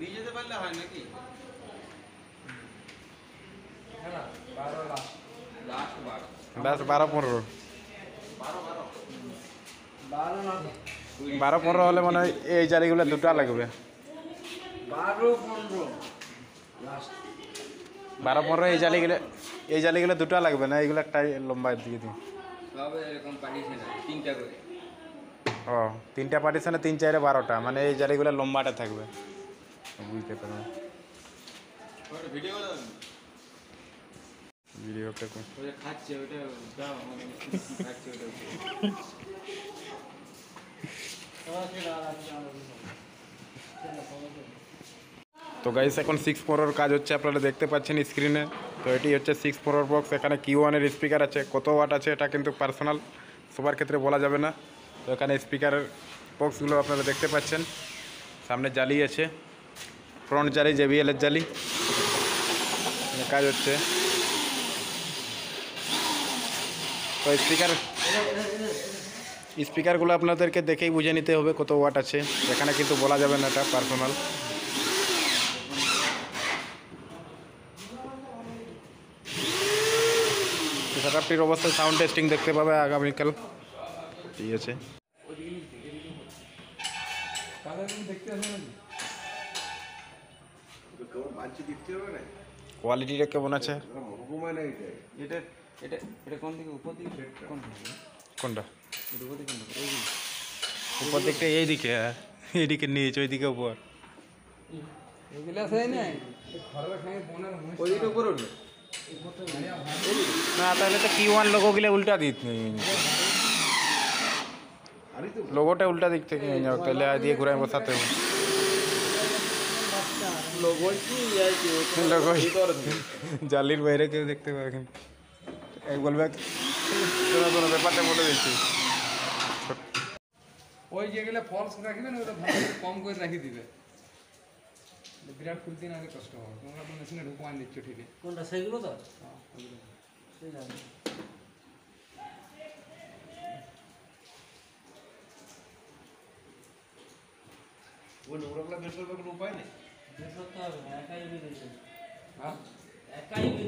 নিয়ে যেতে পারলে হয় নাকি? বারো ব্যাস বারো পনেরো। বারো পনেরো হলে মানে হয় এই জারিগুলো দুটা লাগবে। বারো পনেরো। এই জালিগুলো এই জালিগুলো দুটা লাগবে না? এইগুলো একটাই লম্বা দিয়ে দিই। সব এরকম পাঠিয়েছে না তিনটা করে। ও তিনটা পার্টিশনে তিন চারে বারোটা। মানে এই জালিগুলো লম্বাটা থাকবে। বুঝতে ভিডিওটা খাচ্ছে ওটা দাও খাচ্ছে ওটা তো গাইস এখন সিক্স ফোরের কাজ হচ্ছে আপনারা দেখতে পাচ্ছেন স্ক্রিনে তো এটি হচ্ছে সিক্স ফোরের বক্স এখানে কিউ ওয়ানের স্পিকার আছে। কত ওয়াট আছে এটা কিন্তু পার্সোনাল সবার ক্ষেত্রে বলা যাবে না। তো এখানে স্পিকারের বক্সগুলো আপনারা দেখতে পাচ্ছেন। সামনে জালি আছে ফ্রন্ট জালি জেবিএলের জালি। কাজ হচ্ছে। তো স্পিকার স্পিকারগুলো আপনাদেরকে দেখেই বুঝে নিতে হবে কত ওয়াট আছে। এখানে কিন্তু বলা যাবে না এটা পার্সোনাল সেটআপটির অবস্থায় সাউন্ড টেস্টিং দেখতে পাবে আগামীকাল। ঠিক আছে। কোয়ালিটিটা কেমন আছে? এটা। এটা এটা কোন দিকে? উপর দিকে? কোন কোনটা? উপর দিকে কোনটা? এই দিকে। উপর দিকটা এই দিকে হ্যাঁ। এইদিকে নিচ ওইদিকে উপর। এগুলা সেই নাই ঘরের সঙ্গে বোনের ওই দিকে উপরে উঠবে না তাহলে তো কি ওয়ান লোগোগুলো উল্টা লোগোটা উল্টা দিক থেকে নিয়ে যাও তাহলে আর দিয়ে ঘুরায় বসাতে হবে জালির বাইরে কেউ দেখতে পাবে কিন্তু এই বলবে শোনো শোনো ব্যাপারটা বলে দিচ্ছি ওই যেগুলো ফলস রাখবেন ওটা ভালো করে কম করে রাখি দিবে বিরাট খুলতে না হলে কষ্ট হবে তোমরা তো মেশিনে ঢুকওয়ান দিচ্ছ ঠিকই কোনটা সেগুলো তো হ্যাঁ, ওগুলো। ঠিক আছে বের করতে হবে না একাই হ্যাঁ? একাই বেরিয়েছে ঝাঁপা দিই